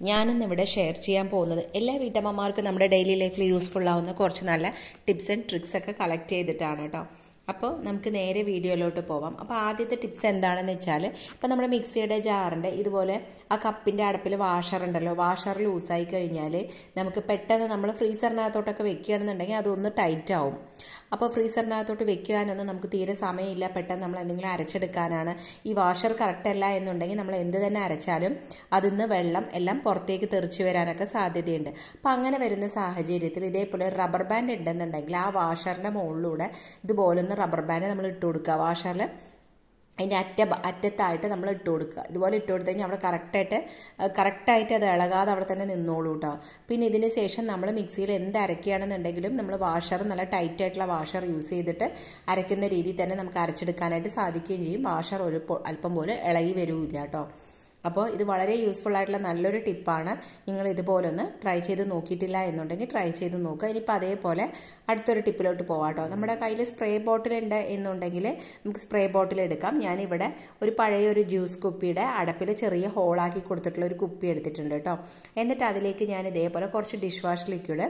ഞാനിന്ന് ഇവിടെ ഷെയർ ചെയ്യാൻ പോകുന്നത് എല്ലാ വീട്ടമ്മമാർക്കും നമ്മുടെ ഡെയിലി ലൈഫിൽ യൂസ്ഫുൾ ആവുന്ന കുറച്ച് നല്ല ടിപ്സ് ആൻഡ് ട്രിക്സ് ഒക്കെ കളക്ട് ചെയ്തിട്ടാണ് കേട്ടോ അപ്പോൾ നമുക്ക് നേരെ വീഡിയോയിലോട്ട് പോവാം. അപ്പോൾ ആദ്യത്തെ ടിപ്സ് എന്താണെന്ന് വെച്ചാൽ ഇപ്പോൾ നമ്മുടെ മിക്സിയുടെ ജാറിന്റെ ഇതുപോലെ ആ കപ്പിന്റെ അടപ്പിൽ വാഷർ ഉണ്ടല്ലോ വാഷർ ലൂസായി കഴിഞ്ഞാൽ നമുക്ക് പെട്ടെന്ന് നമ്മൾ ഫ്രീസറിനകത്തോട്ടൊക്കെ വെക്കുകയാണെന്നുണ്ടെങ്കിൽ അതൊന്ന് ടൈറ്റ് ആവും. അപ്പോൾ ഫ്രീസറിനകത്തോട്ട് വെക്കാനൊന്നും നമുക്ക് തീരെ സമയമില്ല. പെട്ടെന്ന് നമ്മൾ എന്തെങ്കിലും അരച്ചെടുക്കാനാണ്. ഈ വാഷർ കറക്റ്റ് അല്ല എന്നുണ്ടെങ്കിൽ നമ്മൾ എന്ത് തന്നെ അരച്ചാലും അതിൽ നിന്ന് വെള്ളം എല്ലാം പുറത്തേക്ക് തെറിച്ചു വരാനൊക്കെ സാധ്യതയുണ്ട്. അപ്പോൾ അങ്ങനെ വരുന്ന സാഹചര്യത്തിൽ ഇതേപോലെ റബ്ബർ ബാൻഡ് ഉണ്ടെന്നുണ്ടെങ്കിൽ ആ വാഷറിന്റെ മുകളിലൂടെ ഇതുപോലൊന്ന് റബ്ബർ ബാൻഡ് നമ്മൾ ഇട്ട് കൊടുക്കുക. വാഷറിൽ അതിന്റെ അറ്റ അറ്റത്തായിട്ട് നമ്മൾ ഇട്ട് കൊടുക്കുക. ഇതുപോലെ ഇട്ട് കൊടുത്തു കഴിഞ്ഞാൽ അവിടെ കറക്റ്റായിട്ട് കറക്റ്റായിട്ട് അത് ഇളകാതെ അവിടെ തന്നെ നിന്നോളൂ കേട്ടോ പിന്നെ ഇതിന് ശേഷം നമ്മൾ മിക്സിയിൽ എന്ത് അരക്കുകയാണെന്നുണ്ടെങ്കിലും നമ്മൾ വാഷർ നല്ല ടൈറ്റ് ആയിട്ടുള്ള വാഷർ യൂസ് ചെയ്തിട്ട് അരയ്ക്കുന്ന രീതിയിൽ തന്നെ നമുക്ക് അരച്ചെടുക്കാനായിട്ട് സാധിക്കുകയും ചെയ്യും. വാഷർ ഒരു അല്പം പോലും ഇളകി വരില്ല കേട്ടോ അപ്പോൾ ഇത് വളരെ യൂസ്ഫുൾ ആയിട്ടുള്ള നല്ലൊരു ടിപ്പാണ് നിങ്ങൾ ഇതുപോലൊന്ന് ട്രൈ ചെയ്ത് നോക്കിയിട്ടില്ല എന്നുണ്ടെങ്കിൽ ട്രൈ ചെയ്ത് നോക്കുക. ഇനിയിപ്പോൾ അതേപോലെ അടുത്തൊരു ടിപ്പിലോട്ട് പോവാം കേട്ടോ. നമ്മുടെ കയ്യിൽ സ്പ്രേ ബോട്ടിൽ ഉണ്ട് എന്നുണ്ടെങ്കിൽ നമുക്ക് സ്പ്രേ ബോട്ടിൽ എടുക്കാം. ഞാനിവിടെ ഒരു പഴയ ഒരു ജ്യൂസ് കുപ്പിയുടെ അടപ്പിൽ ചെറിയ ഹോളാക്കി കൊടുത്തിട്ടുള്ള ഒരു കുപ്പി എടുത്തിട്ടുണ്ട് കേട്ടോ. എന്നിട്ട് അതിലേക്ക് ഞാൻ ഇതേപോലെ കുറച്ച് ഡിഷ് വാഷ് ലിക്വിഡ്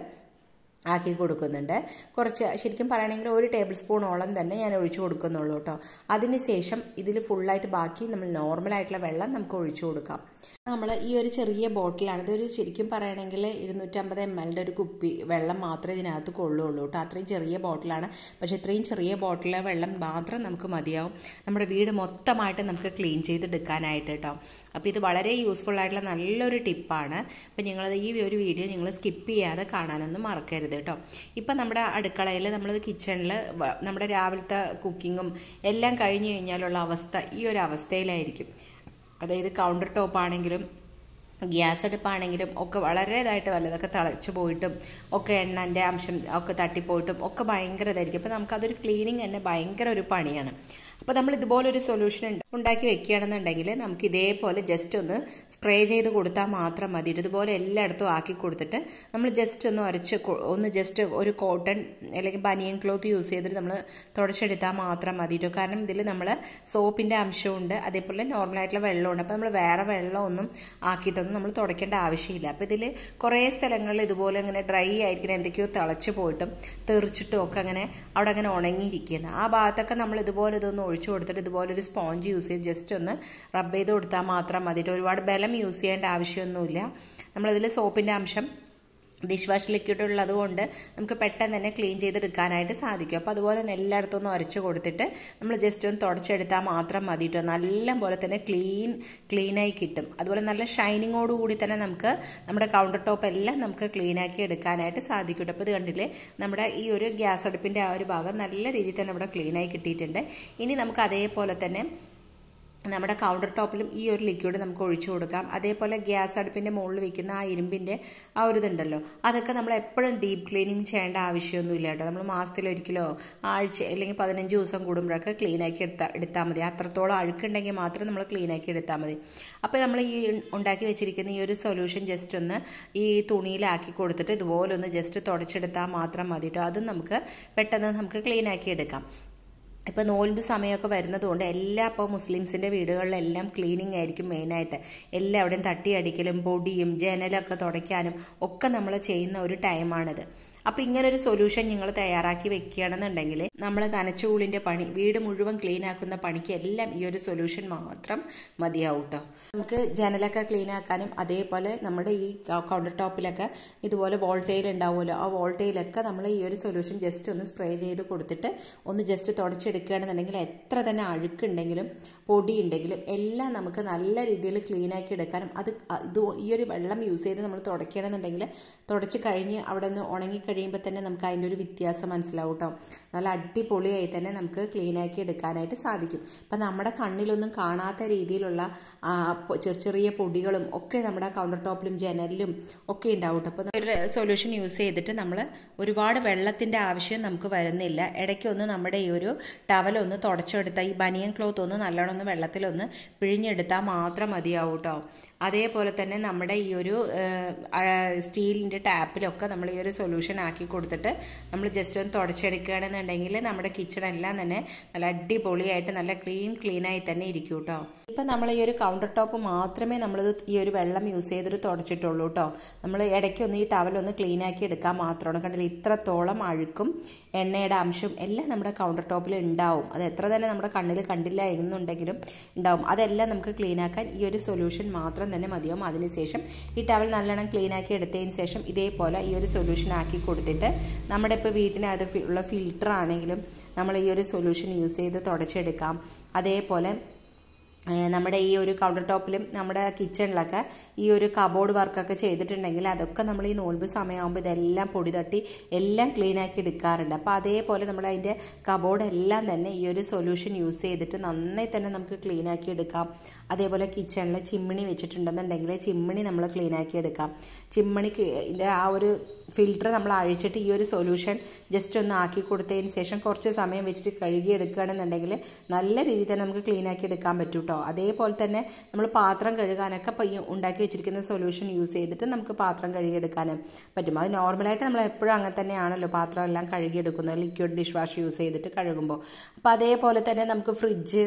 ആക്കി കൊടുക്കുന്നുണ്ട്. കുറച്ച് ശരിക്കും പറയുകയാണെങ്കിൽ ഒരു ടേബിൾ സ്പൂണോളം തന്നെ ഞാൻ ഒഴിച്ചു കൊടുക്കുന്നുള്ളൂ കേട്ടോ. അതിന് ശേഷം ഇതിൽ ഫുള്ളായിട്ട് ബാക്കി നമ്മൾ നോർമലായിട്ടുള്ള വെള്ളം നമുക്ക് ഒഴിച്ചു കൊടുക്കാം. നമ്മൾ ഈ ഒരു ചെറിയ ബോട്ടിലാണ്. ഇതൊരു ശരിക്കും പറയുകയാണെങ്കിൽ ഇരുന്നൂറ്റമ്പത് എം എല്ലിന്റെ ഒരു കുപ്പി വെള്ളം മാത്രമേ ഇതിനകത്ത് കൊള്ളുള്ളൂ കേട്ടോ. അത്രയും ചെറിയ ബോട്ടിലാണ്. പക്ഷേ ഇത്രയും ചെറിയ ബോട്ടിലെ വെള്ളം മാത്രം നമുക്ക് മതിയാവും. നമ്മുടെ വീട് മൊത്തമായിട്ട് നമുക്ക് ക്ലീൻ ചെയ്തെടുക്കാനായിട്ട് കേട്ടോ. അപ്പോൾ ഇത് വളരെ യൂസ്ഫുൾ ആയിട്ടുള്ള നല്ലൊരു ടിപ്പാണ്. അപ്പോൾ നിങ്ങൾ ഈ ഒരു വീഡിയോ നിങ്ങൾ സ്കിപ്പ് ചെയ്യാതെ കാണാനൊന്നും മറക്കരുത് കേട്ടോ. ഇപ്പം നമ്മുടെ അടുക്കളയിൽ നമ്മൾ കിച്ചണിൽ നമ്മുടെ രാവിലത്തെ കുക്കിങ്ങും എല്ലാം കഴിഞ്ഞു കഴിഞ്ഞാലുള്ള അവസ്ഥ ഈ ഒരു അവസ്ഥയിലായിരിക്കും. അതായത് കൗണ്ടർ ടോപ്പ് ആണെങ്കിലും ഗ്യാസ് അടുപ്പാണെങ്കിലും ഒക്കെ വളരെതായിട്ട് വല്ലതൊക്കെ തിളച്ച് പോയിട്ടും ഒക്കെ എണ്ണന്റെ അംശം ഒക്കെ തട്ടിപ്പോയിട്ടും ഒക്കെ ഭയങ്കര ഇതായിരിക്കും അപ്പോൾ നമുക്കതൊരു ക്ലീനിങ് തന്നെ ഭയങ്കര ഒരു പണിയാണ്. അപ്പോൾ നമ്മൾ ഇതുപോലൊരു സൊല്യൂഷൻ ഉണ്ടാക്കി വെക്കുകയാണെന്നുണ്ടെങ്കിൽ നമുക്ക് ഇതേപോലെ ജസ്റ്റ് ഒന്ന് സ്പ്രേ ചെയ്ത് കൊടുത്താൽ മാത്രം മതി. ഇതുപോലെ എല്ലായിടത്തും ആക്കി കൊടുത്തിട്ട് നമ്മൾ ജസ്റ്റ് ഒന്ന് ഉരച്ച് ഒന്ന് ജസ്റ്റ് ഒരു കോട്ടൺ അല്ലെങ്കിൽ ബനിയൻ ക്ലോത്ത് യൂസ് ചെയ്തിട്ട് നമ്മൾ തുടച്ചെടുത്താൽ മാത്രം മതി കേട്ടോ കാരണം ഇതിൽ നമ്മൾ സോപ്പിന്റെ അംശമുണ്ട്. അതേപോലെ നോർമലായിട്ടുള്ള വെള്ളമുണ്ട്. അപ്പോൾ നമ്മൾ വേറെ വെള്ളമൊന്നും ആക്കിയിട്ടൊന്നും നമ്മൾ തുടയ്ക്കേണ്ട ആവശ്യമില്ല. അപ്പോൾ ഇതിൽ കുറേ സ്ഥലങ്ങളിൽ ഇതുപോലെ ഇങ്ങനെ ഡ്രൈ ആയിരിക്കണം. എന്തൊക്കെയോ തിളച്ച് പോയിട്ടും തെറിച്ചിട്ടും ഒക്കെ അങ്ങനെ അവിടെ അങ്ങനെ ഉണങ്ങിയിരിക്കുന്നത് ആ ഭാഗത്തൊക്കെ നമ്മൾ ഇതുപോലെ ഇതൊന്ന് ഒഴിച്ചു കൊടുത്തിട്ട് ഇതുപോലെ ഒരു സ്പോഞ്ച് യൂസ് ചെയ്ത് ജസ്റ്റ് ഒന്ന് റബ്ബ് ചെയ്ത് കൊടുത്താൽ മാത്രം മതിയിട്ട് ഒരുപാട് ബലം യൂസ് ചെയ്യേണ്ട ആവശ്യമൊന്നുമില്ല. നമ്മളതിൽ സോപ്പിന്റെ അംശം ഡിഷ് വാഷ് ലിക്വിഡ് ഉള്ളതുകൊണ്ട് നമുക്ക് പെട്ടെന്ന് തന്നെ ക്ലീൻ ചെയ്തെടുക്കാനായിട്ട് സാധിക്കും. അപ്പോൾ അതുപോലെ തന്നെ എല്ലായിടത്തും ഒന്ന് ഉരച്ച് കൊടുത്തിട്ട് നമ്മൾ ജസ്റ്റ് ഒന്ന് തുടച്ചെടുത്താൽ മാത്രം മതി കേട്ടോ നല്ല പോലെ തന്നെ ക്ലീൻ ക്ലീനായി കിട്ടും. അതുപോലെ നല്ല ഷൈനിങ്ങോട് കൂടി തന്നെ നമുക്ക് നമ്മുടെ കൗണ്ടർ ടോപ്പ് എല്ലാം നമുക്ക് ക്ലീനാക്കി എടുക്കാനായിട്ട് സാധിക്കും അപ്പോൾ ഇത് കണ്ടില്ലേ? നമ്മുടെ ഈ ഒരു ഗ്യാസ് അടുപ്പിന്റെ ആ ഒരു ഭാഗം നല്ല രീതിയിൽ തന്നെ ഇവിടെ ക്ലീനായി കിട്ടിയിട്ടുണ്ട്. ഇനി നമുക്ക് അതേപോലെ തന്നെ നമ്മുടെ കൗണ്ടർ ടോപ്പിലും ഈ ഒരു ലിക്വിഡ് നമുക്ക് ഒഴിച്ചു കൊടുക്കാം. അതേപോലെ ഗ്യാസ് അടുപ്പിന്റെ മുകളിൽ വെക്കുന്ന ആ ഇരുമ്പിന്റെ ആ ഒരു ഇതുണ്ടല്ലോ. അതൊക്കെ നമ്മൾ എപ്പോഴും ഡീപ്പ് ക്ലീനിങ് ചെയ്യേണ്ട ആവശ്യമൊന്നുമില്ല കേട്ടോ. നമ്മൾ മാസത്തിലൊരിക്കലോ ആഴ്ച അല്ലെങ്കിൽ പതിനഞ്ച് ദിവസം കൂടുമ്പോഴൊക്കെ ക്ലീനാക്കി എടുത്താൽ എടുത്താൽ മതി. അത്രത്തോളം അഴുക്കുണ്ടെങ്കിൽ മാത്രം നമ്മൾ ക്ലീനാക്കി എടുത്താൽ മതി. അപ്പോൾ നമ്മൾ ഈ ഉണ്ടാക്കി വെച്ചിരിക്കുന്ന ഈ ഒരു സൊല്യൂഷൻ ജസ്റ്റ് ഒന്ന് ഈ തുണിയിലാക്കി കൊടുത്തിട്ട് ഇതുപോലെ ഒന്ന് ജസ്റ്റ് തുടച്ചെടുത്താൽ മാത്രം മതി കേട്ടോ. അതും നമുക്ക് പെട്ടെന്ന് നമുക്ക് ക്ലീനാക്കി എടുക്കാം. ഇപ്പോൾ നോൽമ്പ് സമയമൊക്കെ വരുന്നതുകൊണ്ട് എല്ലാ ഇപ്പോൾ മുസ്ലിംസിന്റെ വീടുകളിലെല്ലാം ക്ലീനിങ് ആയിരിക്കും മെയിനായിട്ട് എല്ലാം എല്ലാവിടെയും തട്ടിയടിക്കലും പൊടിയും ജനലൊക്കെ തുടയ്ക്കാനും ഒക്കെ നമ്മൾ ചെയ്യുന്ന ഒരു ടൈമാണിത് അപ്പോൾ ഇങ്ങനൊരു സൊല്യൂഷൻ നിങ്ങൾ തയ്യാറാക്കി വെക്കുകയാണെന്നുണ്ടെങ്കിൽ നമ്മൾ നനച്ചുകൂളിന്റെ പണി വീട് മുഴുവൻ ക്ലീൻ ആക്കുന്ന പണിക്ക് എല്ലാം ഈ ഒരു സൊല്യൂഷൻ മാത്രം മതിയാവും കേട്ടോ നമുക്ക് ജനലൊക്കെ ക്ലീൻ ആക്കാനും അതേപോലെ നമ്മുടെ ഈ കൗണ്ടർ ടോപ്പിലൊക്കെ ഇതുപോലെ വോൾട്ടേൽ ഉണ്ടാവുമല്ലോ ആ വോൾട്ടേലൊക്കെ നമ്മൾ ഈ ഒരു സൊല്യൂഷൻ ജസ്റ്റ് ഒന്ന് സ്പ്രേ ചെയ്ത് കൊടുത്തിട്ട് ഒന്ന് ജസ്റ്റ് തുടച്ചെടുക്കുകയാണെന്നുണ്ടെങ്കിൽ എത്ര തന്നെ അഴുക്കുണ്ടെങ്കിലും പൊടി ഉണ്ടെങ്കിലും എല്ലാം നമുക്ക് നല്ല രീതിയിൽ ക്ലീൻ ആക്കി എടുക്കാനും അത് ഈ ഒരു വെള്ളം യൂസ് ചെയ്ത് നമ്മൾ തുടയ്ക്കുകയാണെന്നുണ്ടെങ്കിൽ തുടച്ച് കഴിഞ്ഞ് അവിടെ നിന്ന് ഉണങ്ങി കഴിയുമ്പോൾ തന്നെ നമുക്ക് അതിന്റെ ഒരു വ്യത്യാസം മനസ്സിലാവും കേട്ടോ നല്ല അടിപൊളിയായി തന്നെ നമുക്ക് ക്ലീൻ ആക്കി എടുക്കാനായിട്ട് സാധിക്കും. അപ്പം നമ്മുടെ കണ്ണിലൊന്നും കാണാത്ത രീതിയിലുള്ള ചെറിയ ചെറിയ പൊടികളും ഒക്കെ നമ്മുടെ കൗണ്ടർ ടോപ്പിലും ജനലിലും ഒക്കെ ഉണ്ടാവും കേട്ടോ അപ്പോൾ ഒരു സൊല്യൂഷൻ യൂസ് ചെയ്തിട്ട് നമ്മൾ ഒരുപാട് വെള്ളത്തിന്റെ ആവശ്യം നമുക്ക് വരുന്നില്ല. ഇടയ്ക്കൊന്ന് നമ്മുടെ ഈ ഒരു ടവലൊന്ന് തുടച്ചെടുത്താൽ ഈ ബനിയൻ ക്ലോത്ത് ഒന്ന് നല്ലോണം ഒന്ന് വെള്ളത്തിലൊന്ന് പിഴിഞ്ഞെടുത്താൽ മാത്രം മതിയാവും കേട്ടോ അതേപോലെ തന്നെ നമ്മുടെ ഈ ഒരു സ്റ്റീലിന്റെ ടാപ്പിലൊക്കെ നമ്മൾ ഈ ഒരു സൊല്യൂഷൻ ആക്കി കൊടുത്തിട്ട് നമ്മൾ ജസ്റ്റ് ഒന്ന് തുടച്ചെടുക്കുകയാണെന്നുണ്ടെങ്കിൽ നമ്മുടെ കിച്ചൺ എല്ലാം തന്നെ നല്ല അടിപൊളിയായിട്ട് നല്ല ക്ലീൻ ക്ലീനായി തന്നെ ഇരിക്കും കേട്ടോ. ഇപ്പം നമ്മൾ ഈ ഒരു കൗണ്ടർ ടോപ്പ് മാത്രമേ നമ്മളിത് ഈ ഒരു വെള്ളം യൂസ് ചെയ്തിട്ട് തുടച്ചിട്ടുള്ളൂ കേട്ടോ. നമ്മൾ ഇടയ്ക്കൊന്ന് ഈ ടവലൊന്ന് ക്ലീൻ ആക്കി എടുക്കാൻ മാത്രമാണ്. കണ്ടില്ല ഇത്രത്തോളം അഴുക്കും എണ്ണയുടെ അംശം എല്ലാം നമ്മുടെ കൗണ്ടർ ടോപ്പിൽ ഉണ്ടാവും. അത് എത്ര തന്നെ നമ്മുടെ കണ്ണിൽ കണ്ടില്ല എന്നുണ്ടെങ്കിലും ഉണ്ടാവും. അതെല്ലാം നമുക്ക് ക്ലീൻ ആക്കാൻ ഈ ഒരു സൊല്യൂഷൻ മാത്രം തന്നെ മതിയാവും. അതിനുശേഷം ഈ ടവൽ നല്ലോണം ക്ലീൻ ആക്കി എടുത്തതിന് ശേഷം ഇതേപോലെ ഈ ഒരു സൊല്യൂഷൻ ആക്കി കൊടുത്തിട്ട് നമ്മുടെ ഇപ്പോൾ വീട്ടിനകത്ത് ഉള്ള ഫിൽറ്റർ ആണെങ്കിലും നമ്മൾ ഈ ഒരു സൊല്യൂഷൻ യൂസ് ചെയ്ത് തുടച്ചെടുക്കാം. അതേപോലെ നമ്മുടെ ഈ ഒരു കൗണ്ടർ ടോപ്പിലും നമ്മുടെ കിച്ചണിലൊക്കെ ഈ ഒരു കബോർഡ് വർക്കൊക്കെ ചെയ്തിട്ടുണ്ടെങ്കിൽ അതൊക്കെ നമ്മൾ ഈ നോൽബ് സമയമാകുമ്പോൾ ഇതെല്ലാം പൊടി തട്ടി എല്ലാം ക്ലീൻ ആക്കി എടുക്കാറുണ്ട്. അപ്പോൾ അതേപോലെ നമ്മൾ അതിന്റെ കബോർഡ് എല്ലാം തന്നെ ഈ ഒരു സൊല്യൂഷൻ യൂസ് ചെയ്തിട്ട് നന്നായി തന്നെ നമുക്ക് ക്ലീൻ ആക്കി എടുക്കാം. അതേപോലെ കിച്ചണിൽ ചിമ്മിണി വെച്ചിട്ടുണ്ടെന്നുണ്ടെങ്കിൽ ചിമ്മിണി നമ്മൾ ക്ലീൻ ആക്കി എടുക്കാം. ചിമ്മിണിക്ക് ആ ഒരു ഫിൽറ്റർ നമ്മൾ അഴിച്ചിട്ട് ഈ ഒരു സൊല്യൂഷൻ ജസ്റ്റ് ഒന്ന് ആക്കി കൊടുത്തതിന് ശേഷം കുറച്ച് സമയം വെച്ചിട്ട് കഴുകി എടുക്കുകയാണെന്നുണ്ടെങ്കിൽ നല്ല രീതിയിൽ തന്നെ നമുക്ക് ക്ലീൻ ആക്കി എടുക്കാൻ പറ്റും കേട്ടോ അതേപോലെ തന്നെ നമ്മൾ പാത്രം കഴുകാനൊക്കെ ഉണ്ടാക്കി വെച്ചിരിക്കുന്ന സൊല്യൂഷൻ യൂസ് ചെയ്തിട്ട് നമുക്ക് പാത്രം കഴുകിയെടുക്കാനും പറ്റും. അത് നോർമലായിട്ട് നമ്മൾ എപ്പോഴും അങ്ങനെ തന്നെയാണല്ലോ പാത്രം എല്ലാം കഴുകിയെടുക്കുന്നത്. ലിക്വിഡ് ഡിഷ് വാഷ് യൂസ് ചെയ്തിട്ട് കഴുകുമ്പോൾ. അപ്പോൾ അതേപോലെ തന്നെ നമുക്ക് ഫ്രിഡ്ജ്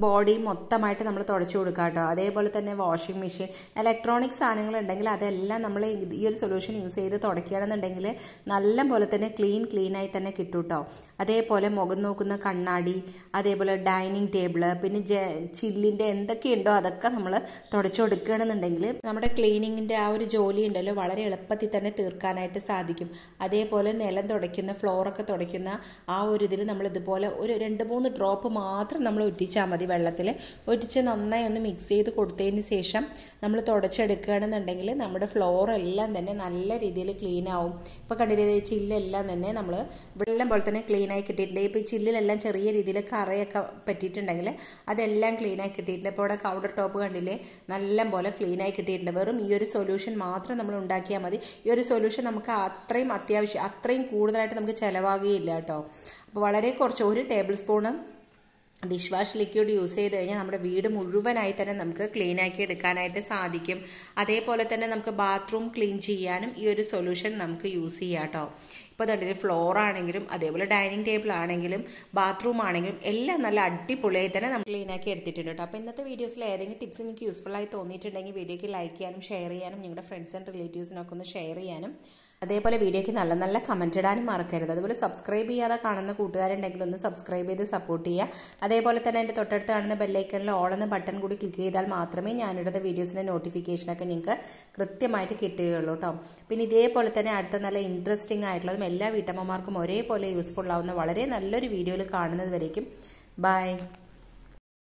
ബോഡി മൊത്തമായിട്ട് നമ്മൾ തുടച്ചു കൊടുക്കാം കേട്ടോ അതേപോലെ തന്നെ വാഷിംഗ് മെഷീൻ ഇലക്ട്രോണിക് സാധനങ്ങൾ ഉണ്ടെങ്കിൽ അതെല്ലാം നമ്മൾ ഈ ഒരു സൊല്യൂഷൻ യൂസ് ചെയ്ത് തുടക്കുകയാണെന്നുണ്ടെങ്കിൽ നല്ല പോലെ തന്നെ ക്ലീൻ ക്ലീനായി തന്നെ കിട്ടും കേട്ടോ അതേപോലെ മുഖം നോക്കുന്ന കണ്ണാടി അതേപോലെ ഡൈനിങ് ടേബിൾ പിന്നെ ജ ചില്ലിന്റെ എന്തൊക്കെയുണ്ടോ അതൊക്കെ നമ്മൾ തുടച്ചു കൊടുക്കുകയാണെന്നുണ്ടെങ്കിൽ നമ്മുടെ ക്ലീനിങ്ങിന്റെ ആ ഒരു ജോലി ഉണ്ടല്ലോ വളരെ എളുപ്പത്തിൽ തന്നെ തീർക്കാനായിട്ട് സാധിക്കും. അതേപോലെ നിലം തുടയ്ക്കുന്ന ഫ്ലോറൊക്കെ തുടയ്ക്കുന്ന ആ ഒരു ഇതിൽ നമ്മൾ ഇതുപോലെ ഒരു രണ്ട് മൂന്ന് ഡ്രോപ്പ് മാത്രം നമ്മൾ ഒറ്റിച്ചാൽ മതി വെള്ളത്തിൽ ഒറ്റിച്ച് നന്നായി ഒന്ന് മിക്സ് ചെയ്ത് കൊടുത്തതിന് ശേഷം നമ്മൾ തുടച്ചെടുക്കുകയാണെന്നുണ്ടെങ്കിൽ നമ്മുടെ ഫ്ലോർ എല്ലാം തന്നെ നല്ല രീതിയിൽ ക്ലീൻ ആവും. ഇപ്പോൾ കണ്ടില്ലേ ചില്ലെല്ലാം തന്നെ നമ്മൾ വെള്ളം പോലെ തന്നെ ക്ലീൻ ആയി കിട്ടിയിട്ടുണ്ട്. ഇപ്പോൾ ഈ ചില്ലിലെല്ലാം ചെറിയ രീതിയിൽ കറയൊക്കെ പറ്റിയിട്ടുണ്ടെങ്കിൽ അതെല്ലാം ക്ലീൻ ആയി കിട്ടിയിട്ടുണ്ട്. ഇപ്പോൾ ഇവിടെ കൗണ്ടർ ടോപ്പ് കണ്ടില്ലേ നല്ല പോലെ ക്ലീൻ ആയി കിട്ടിയിട്ടുണ്ട്. വെറും ഈ ഒരു സൊല്യൂഷൻ മാത്രം നമ്മൾ ഉണ്ടാക്കിയാൽ മതി. ഈ ഒരു സൊല്യൂഷൻ നമുക്ക് അത്രയും അത്യാവശ്യം അത്രയും കൂടുതലായിട്ട് നമുക്ക് ചിലവാകുകയില്ല കേട്ടോ. വളരെ കുറച്ച് ഒരു tablespoon dish wash liquid use ചെയ്ത് കഴിഞ്ഞാൽ നമ്മുടെ വീട് മുഴുവനായി തന്നെ നമുക്ക് ക്ലീൻ ആക്കി എടുക്കാനായിട്ട് സാധിക്കും. അതേപോലെ തന്നെ നമുക്ക് ബാത്റൂം ക്ലീൻ ചെയ്യാനും ഈ ഒരു സൊല്യൂഷൻ നമുക്ക് യൂസ് ചെയ്യാം കേട്ടോ ഇപ്പോൾ തന്നെ ഫ്ലോർ ആണെങ്കിലും അതേപോലെ ഡൈനിങ് ടേബിൾ ആണെങ്കിലും ബാത്റൂം ആണെങ്കിലും എല്ലാം നല്ല അടിപൊളിയായി തന്നെ നമ്മൾ ക്ലീനാക്കി എടുത്തിട്ടുണ്ട് അപ്പോൾ ഇന്നത്തെ വീഡിയോസിൽ ഏതെങ്കിലും ടിപ്സ് നിങ്ങൾക്ക് യൂസ്ഫുൾ ആയി തോന്നിയിട്ടുണ്ടെങ്കിൽ വീഡിയോയ്ക്ക് ലൈക്ക് ചെയ്യാനും ഷെയർ ചെയ്യാനും നിങ്ങളുടെ ഫ്രണ്ട്സ് ആൻഡ് റിലേറ്റീവ്സിനൊക്കെ ഒന്ന് ഷെയർ ചെയ്യാനും. അതേപോലെ വീഡിയോയ്ക്ക് നല്ല നല്ല കമന്റ് ഇടാനും മറക്കരുത്. അതുപോലെ സബ്സ്ക്രൈബ് ചെയ്യാതെ കാണുന്ന കൂട്ടുകാരുണ്ടെങ്കിൽ ഒന്ന് സബ്സ്ക്രൈബ് ചെയ്ത് സപ്പോർട്ട് ചെയ്യുക അതേപോലെ തന്നെ എന്റെ തൊട്ടടുത്ത് കാണുന്ന ബെല്ലൈക്കണിൽ ഓൾ എന്ന ബട്ടൺ കൂടി ക്ലിക്ക് ചെയ്താൽ മാത്രമേ ഞാനിടുന്ന വീഡിയോസിന്റെ നോട്ടിഫിക്കേഷനൊക്കെ നിങ്ങൾക്ക് കൃത്യമായിട്ട് കിട്ടുകയുള്ളൂ കേട്ടോ പിന്നെ ഇതേപോലെ തന്നെ അടുത്ത നല്ല ഇൻട്രസ്റ്റിംഗ് ആയിട്ടുള്ളതും എല്ലാ വീട്ടമ്മമാർക്കും ഒരേപോലെ യൂസ്ഫുൾ ആവുന്ന വളരെ നല്ലൊരു വീഡിയോയിൽ കാണുന്നത് വരേക്കും ബൈ